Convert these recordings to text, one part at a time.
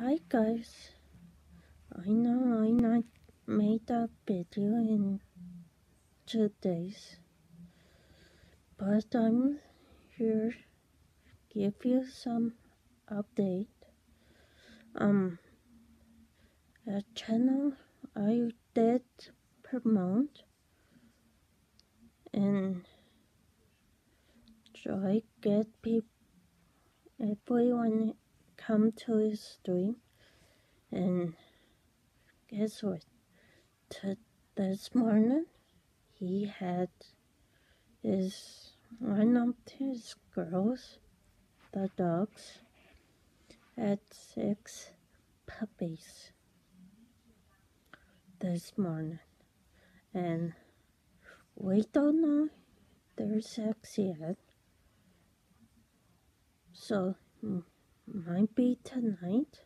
Hi guys, I know I not made a video in two days, but I'm here give you some update. Um, a channel I did promote and try get people everyone come to his dream and guess what? T this morning he had his one of his girls the dogs had six puppies this morning. And we don't know their sex yet. So hmm, might be tonight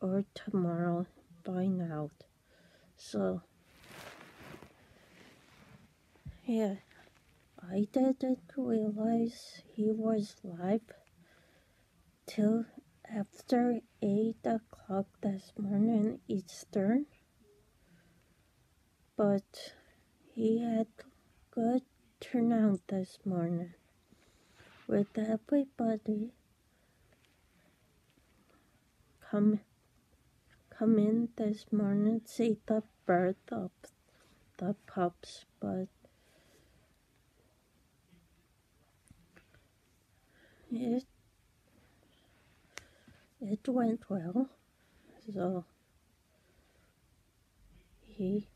or tomorrow by out. So yeah, I didn't realize he was live till after 8 o'clock this morning Eastern. But he had good turnout this morning with everybody come come in this morning see the birth of the pups but it it went well. So he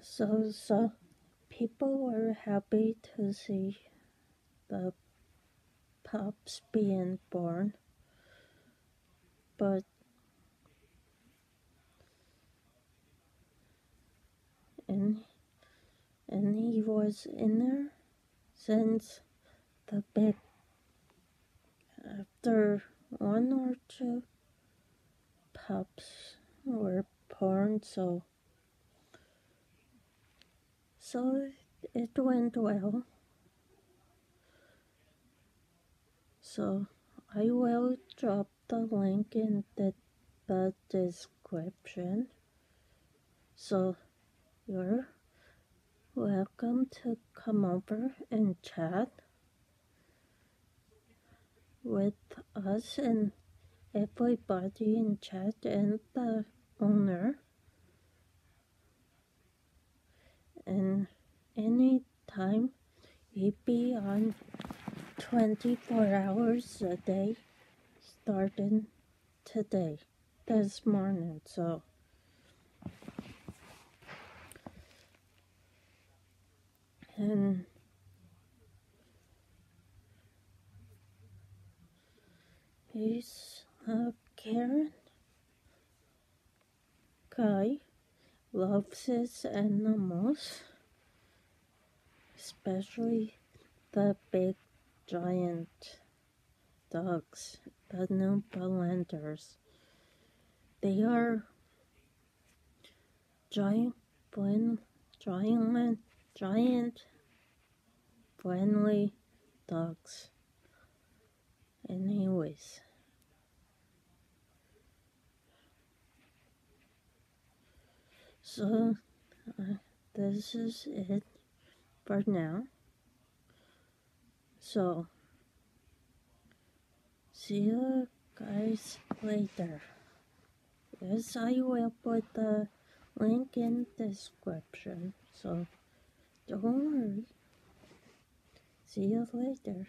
so so people were happy to see the pups being born, but and and he was in there since the big after one or two pups were born so so it went well so I will drop the link in the, the description. So you're welcome to come over and chat with us and everybody in chat and the owner. And anytime he be on 24 hours a day starting today, this morning. So, and a Karen Kai loves his animals, especially the big giant dogs, the Newfoundlanders. They are giant, friend, giant, giant, friendly dogs. Anyways. So, uh, this is it for now. So, see you guys later. Yes, I will put the link in description. So, don't worry. See you later.